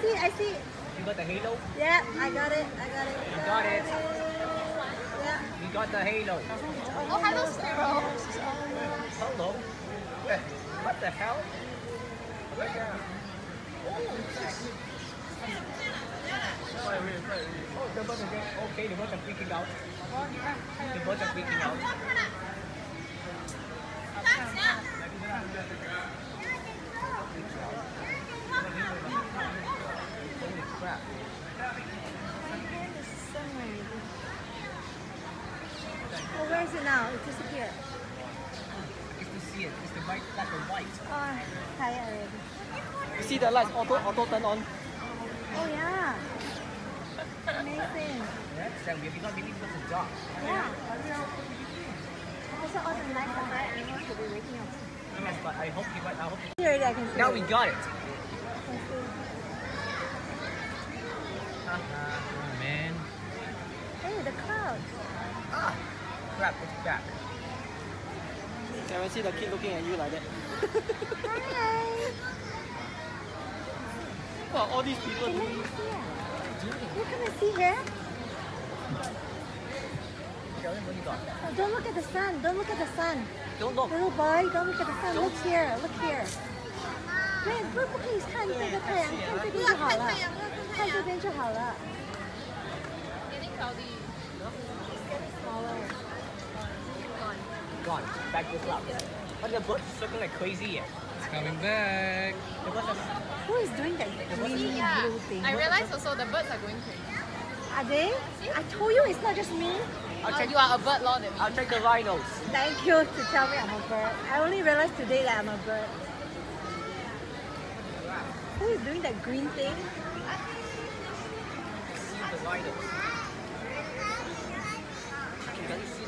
see, I see. You got the halo? Yeah, I got it. I got it. You got it. Yeah. You got the halo. Oh, hello. Hello. Eh, What the hell? Right there. Oh, the getting, okay, the are freaking out. The are freaking out. Crap. Oh, where is it now? It disappeared. It's to see it. It's the white, black and white. Oh, tired already. You see the lights auto auto turn on. Oh, yeah. Amazing. Yeah, so we because maybe because it's dark. Yeah. Also, all the nights are bright. Everyone should be waking up. Yes, but I hope you, I hope. See already, I can see. Now we got it. I can see Oh man. Hey, the clouds. Ah, crap, it's back. Can I see the kid looking at you like that? Hi. Wow, all these people Can doing you see it? You come and see here. Show them what you got. Oh, don't look at the sun. Don't look at the sun. Don't look. Little boy, don't look at the sun. Look here. Look here. 对，不不可以看这个太阳，看这边就好了， 看这边就好了。 Getting cloudy. Gone. Back to the cloud. But the birds circling like crazy. Yeah. It's coming back. The birds are, Who is doing that green Yeah. blue thing? I realized also the birds are going crazy. Are they? I told you it's not just me. I'll Uh, check. you are a bird lord, that I'll means. check the rhinos. Thank you to tell me I'm a bird. I only realized today that I'm a bird. Who is doing that green thing? ワイドです。